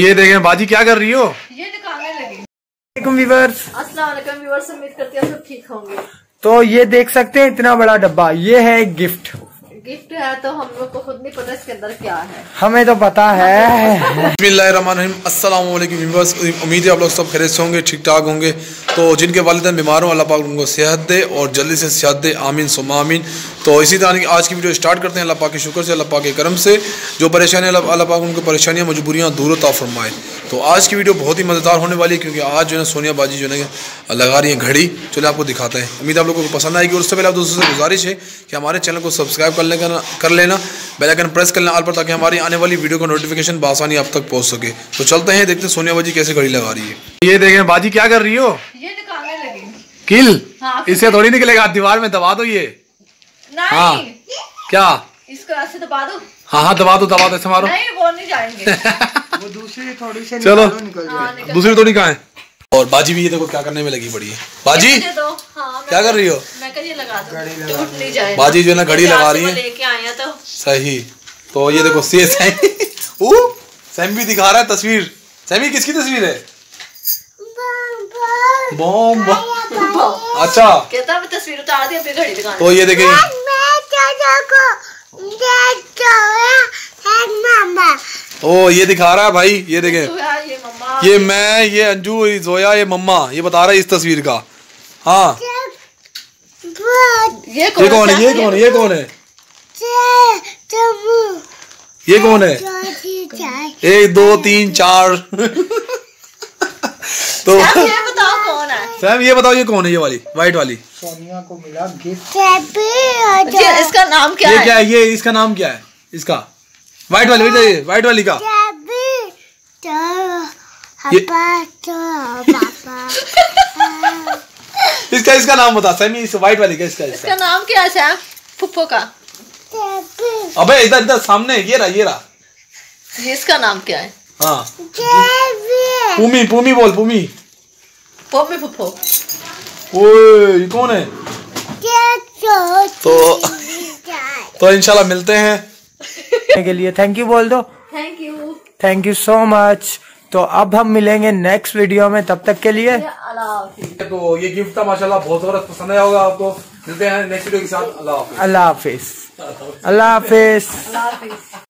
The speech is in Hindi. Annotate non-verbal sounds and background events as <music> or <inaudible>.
ये देखें बाजी क्या कर रही हो? ये दिखाने लगी। वालेकुम व्यूवर्स अस्सलाम वालेकुम उम्मीद करती है सब ठीक होंगे। तो ये देख सकते हैं इतना बड़ा डब्बा। ये है गिफ्ट। गिफ्ट है तो हम लोग को खुद नहीं पता इसके अंदर क्या है? हमें तो पता है। अस्सलाम वालेकुम उम्मीद है आप लोग सब खैरियत से होंगे ठीक ठाक होंगे। तो जिनके वालिदैन बीमार हों अल्लाह पाक उनको सेहत दे और जल्दी से सेहत दे। आमीन सुमा आमीन। तो इसी तरह की आज की वीडियो स्टार्ट करते हैं। अल्लाह पाक के शुक्र से अल्लाह पाक के करम से। जो परेशानी अल्लाह अल्लाह पाक उनको परेशानियाँ मजबूरियाँ दूर ता फरमाए। तो आज की वीडियो बहुत ही मज़ेदार होने वाली है क्योंकि आज जो है सोनिया बाजी जो है लगा रही है घड़ी। चलो आपको दिखाते हैं। उम्मीद आप लोगों को पसंद आएगी और उससे पहले आप दोस्तों से गुजारिश है कि हमारे चैनल को सब्सक्राइब कर लेना कर लेना। बेल आइकन प्रेस कर लेना आल पर ताकि हमारी आने वाली वीडियो का नोटिफिकेशन बसानी आप तक पहुँच सके। तो चलते हैं देखते हैं सोनिया बाजी कैसे घड़ी लगा रही है। ये देखें बाजी क्या कर रही हो? ये निकालने लगी। किल? हाँ, इससे थोड़ी निकलेगा दीवार में दबा दो ये। हाँ। क्या? इसको ऐसे दबा दो। हाँ हाँ दबा दो दबा दो ऐसे मारो। नहीं वो नहीं जाएँगे। <laughs> वो दूसरी थोड़ी सी चलो। निकल जाए। हाँ, दूसरी थोड़ी कहाँ है? और बाजी भी ये देखो क्या करने में लगी पड़ी है। बाजी दो। हाँ क्या कर रही हो? ये लगा दो। टूट नहीं जाए बाजी जो है ना घड़ी लगा रही है लेके आए तो। सही। तो ये देखो सी सैम ऊ <laughs> सैम भी दिखा रहा है तस्वीर। सैमी किसकी तस्वीर है? बॉम बॉम। अच्छा। कहता मैं तस्वीर उतार दी अपनी घड़ी दिखाने तो ये देखें ओ ये दिखा रहा है भाई ये देखें। तो ये ये मैं ये अंजू ये जोया ये मम्मा ये बता रहा है इस तस्वीर का। हाँ। ये ये कौन है? ये कौन है? ये कौन है? ये कौन है? एक दो तीन चार। तो बताओ कौन है? सैम ये बताओ ये कौन है ये वाली? वाइट वाली। सोनिया को मिला गिफ्ट ये इसका नाम क्या ये है? क्या है? ये इसका नाम क्या है? इसका। व्हाइट वाली बेटा ये वाइट वाली का। इसका इसका नाम बता सैमी इस वाइट वाली का इसका इसका इसका नाम क्या है सैम फुप्पो का। अबे इधर इधर सामने ये रहा ये रहा। इसका नाम क्या है? हाँ। पुमी पुमी बोल पुमी। पम्मी फुप्पो ओए ये कौन है? तो <laughs> तो इंशाल्लाह मिलते हैं। के लिए थैंक यू बोल दो। Thank you thank you so much तो अब हम मिलेंगे नेक्स्ट वीडियो में तब तक के लिए। अल्लाह तो ये गिफ्ट था माशाल्लाह बहुत ज़बरदस्त पसंद आया होगा आपको। मिलते हैं नेक्स्ट वीडियो के साथ। अल्लाह अल्लाह हाफिज। अल्लाह हाफिज। अल्लाह हाफिज।